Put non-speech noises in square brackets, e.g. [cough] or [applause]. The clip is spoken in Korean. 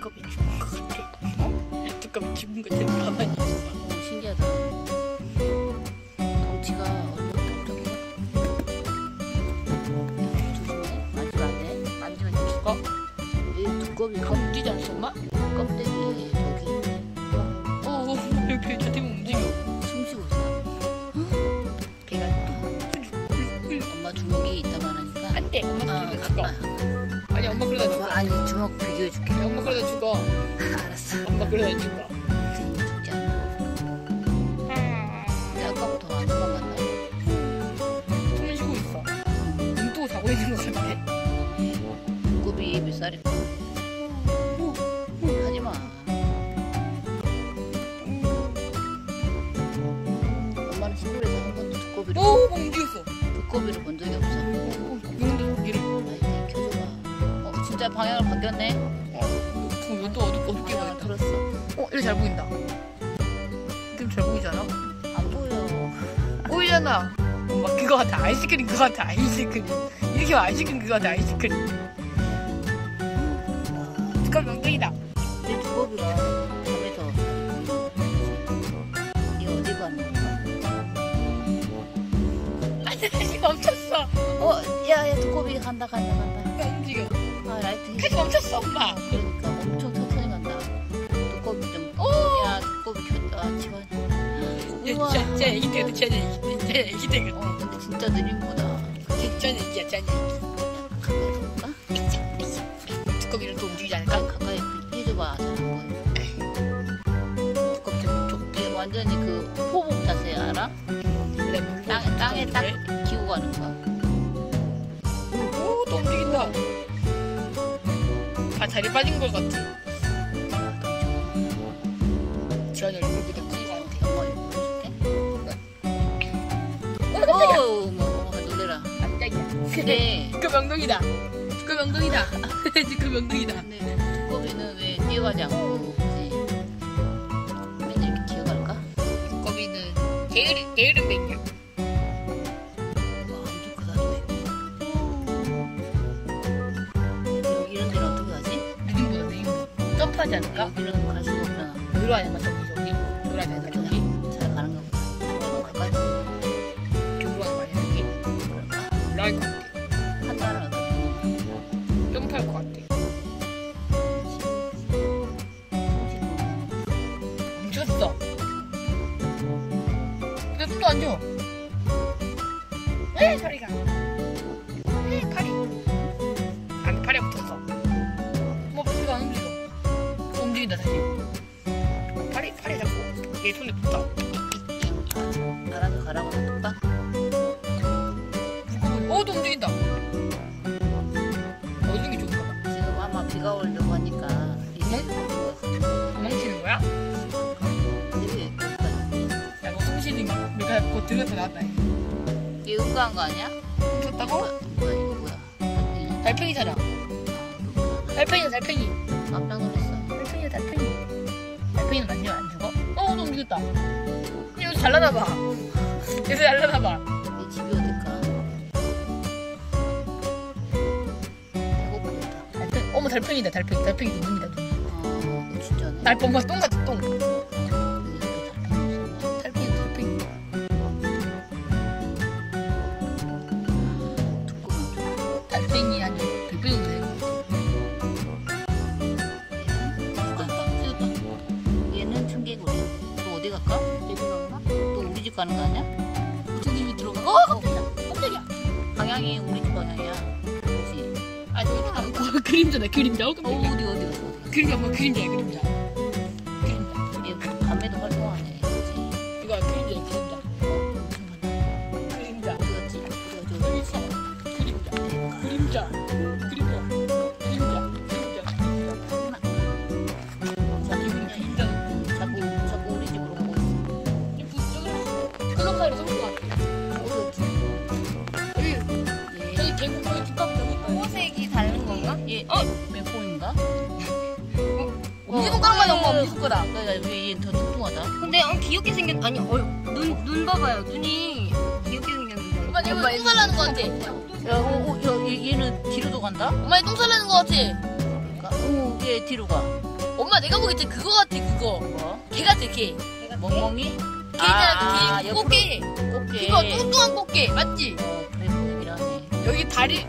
두꺼비 죽은 것 같아. 어? 두꺼비 죽은 것처럼 가만히 있어. 오, 신기하다. 덩치가 뚱뚱해. 조심해. 만지면 안 돼. 만지면 죽어. 이 두꺼비가 감 뛰지 않았어, 엄마? 껍데기에 독이 어, 어, 여기 저 때문에 움직여. 숨 쉬고 있어. 배가 엄마 주먹이 있다만 하니까. 안 돼. 엄마 아, 죽어. 아니, 엄마 그러다 죽어. [laughs] 알았어. 엄마 그러다 죽어. 죽지 않아. 근데 아까부터 안 도망갔나? 숨을 쉬고 있어. 눈도 자고 있는 것 같아. 두꺼비 몇 살일까? 하지 마. 엄마는 시골에서 한 번도 두꺼비를 오, 막 움직였어. 두꺼비를 본 적이 없어. 진짜 방향을 바뀌었네. 어, 그럼 또 어둡게 보인다. 틀었어. 어, 이거 잘 보인다. 느낌 잘 보이잖아. 안 보여. 보이잖아. 엄마 그거 같아. 아이스크림 그거 같아. 아이스크림. 이렇게 아이스크림 그거 같아. 아이스크림. 두꺼비 엉덩이다. 내 두꺼비가 밤에서 이거 어디 가는 건가? 아저씨 멈췄어. 어, 야, 야, 두꺼비 간다, 간다, 간다. 야, 움직여. 아, 라이트 다시 멈췄어, 엄마. 그러니까 엄청 천천히 간다. 두꺼비 좀. 오! 야, 두꺼비 켰다. 집안. 야, 진짜, 진짜 애기 때도 진짜 애기 때. 진짜 애기 때. 어, 근데 진짜 느림보다. 진짜 애기야, 진짜 애기. 가까이? 두꺼비를 또 움직이지 않을까? 가까이 해줘봐. 두꺼비 좀, 좀, 얘 완전히 그 포복 자세 알아? 땅, 땅에 딱 기고 가는 거야. 오, 또 움직인다. 아, 다리 빠진 것 같아. 지원이 얼굴보다 큰 것 같아. 엄마 이거 보여줄게. 오, 어머, 놀래라. 깜짝이야. 근데, 두꺼비 엉덩이다. 두꺼비 엉덩이다. 두꺼비 엉덩이다. 근데 두꺼비는 왜 뛰어가지 않고? 맨날 이렇게 뛰어갈까? 두꺼비는 게으른, 게으른 맹이야. 느림보. 점프하지 않을까? 여기는 갈 수가 없잖아. 여기로 하냐, 저기, 저기. 여기로 하냐, 저기. 잘 가는가 보다. 좀 가까이 저기. 그럴까? 올라갈 것 같아. 판단을 어떻게 점프할 것 같아. 근데 손도 안 줘. 왜 저리 가? 움직인다 다시. 팔이 팔이 자꾸 얘 손에 붙어. 알아서 가라고 놔둘까? 어또 움직인다. 어느 게 좋은가 봐. 지금 아마 비가 오려고 하니까 이게 도망치는 거야? 되게 여기까지 야, 너 숨 쉬는 거. 내가 곧 들어서 나왔다. 이게 응가한 거 아니야? 멈췄다고? 뭐야 이거 뭐야? 달팽이. 그렇구나. 달팽이야 달팽이. 깜짝 놀랐어. 달팽이야 달팽이. 달팽이는 만지면 안 죽어? 어, 너 움직였다. 여기서 잘라놔봐. 여기서 잘라놔봐. 이 집이 어딜까? 배고프겠다. 달팽이. 어머 달팽이다 달팽이. 달팽이 눈이다 눈. 아, 이거 진짜네. 날 엄마 똥 같아 똥. 여기 달팽이? 달팽이 달팽이. 아니 가는 거 아니야? 집에 들어가? 어 깜짝이야. 깜짝이야. 방향이 우리 집 방향이야. 그렇지. 아 저기 아, 어, 그림자다 그림자. 어 어, 깜짝이야. 어디 어디? 어디 그림자 뭐 그림자야 그림자. 그림자. 얘 밤에도 활동하네. 엄지손가락만 엄마 엄지손가락. 얘얘더 뚱뚱하다. 근데 어, 귀엽게 생겼 아니 어, 눈, 눈 봐봐요 눈이 귀엽게 생겼는데 엄마 얘똥 살라는 것 같아. 야, 어, 어, 야, 얘, 얘는 뒤로도 간다? 엄마 얘 똥 살라는 것 같아. 그러니까 오, 얘 뒤로 가. 엄마 내가 보기엔 그거 같아 그거. 뭐? 개 같아 개. 멍멍이? 개잖아 개. 옆으로 꽃게. 꽃게. 그거 뚱뚱한 꽃게 맞지? 어, 그래 보이긴 하네. 여기 다리